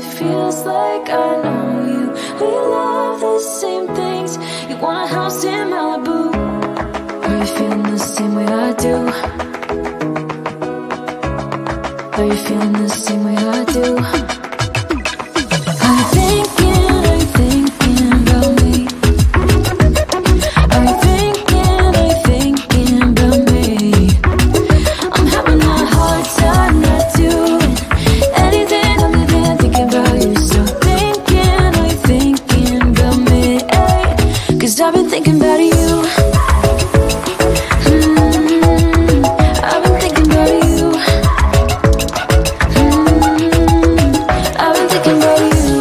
It feels like I know you We love the same things You want a house in Malibu Are you feeling the same way I do? Are you feeling the same way I do? you.